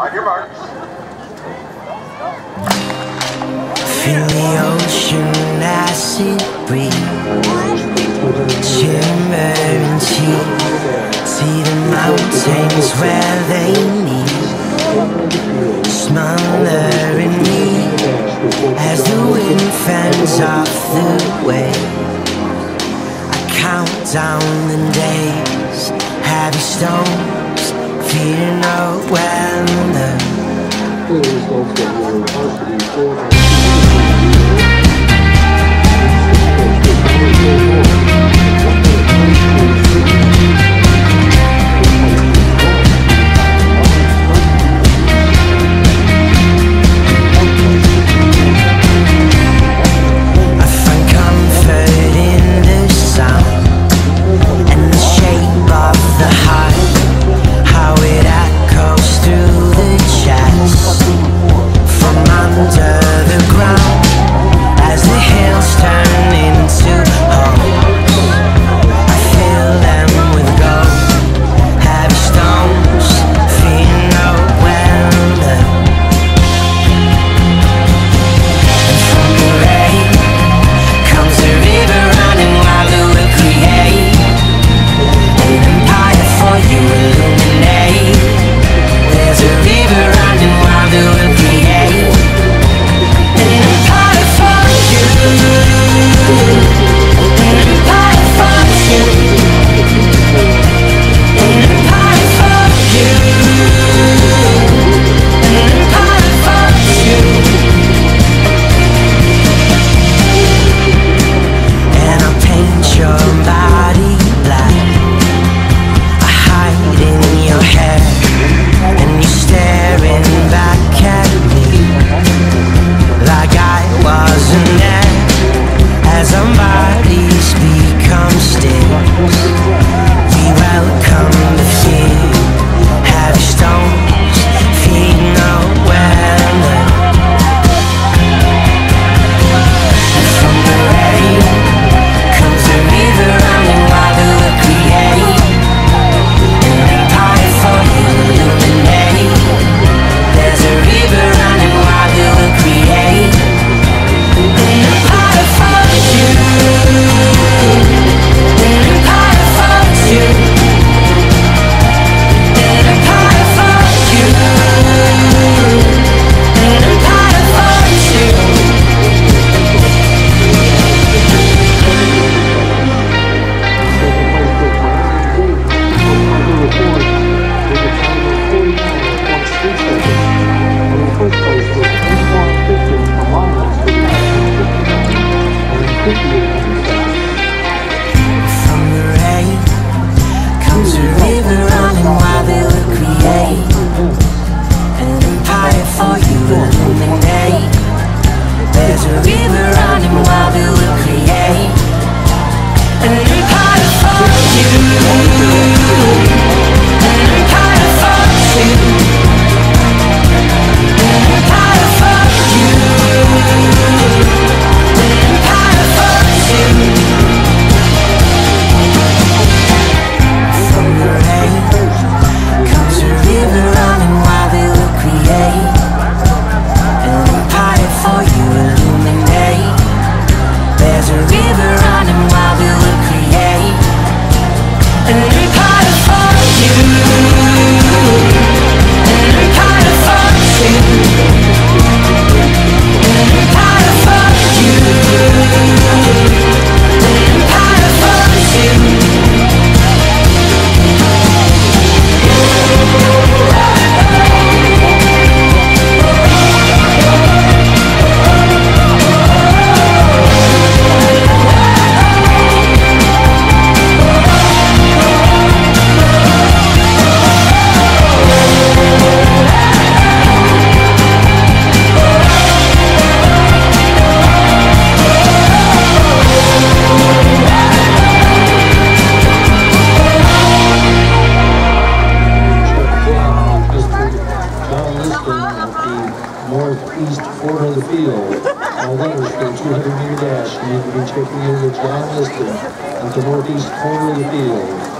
On your marks. Feel the ocean as breeze Shimmer and cheek See the mountains where they meet. Smothering me As the wind fans off the way. Count down the days, heavy stone fear no weather. From the rain comes a river running create an empire for you. There's a corner of the field. All runners for 200 meter dash need to be taking either John Liston at the northeast corner of the field.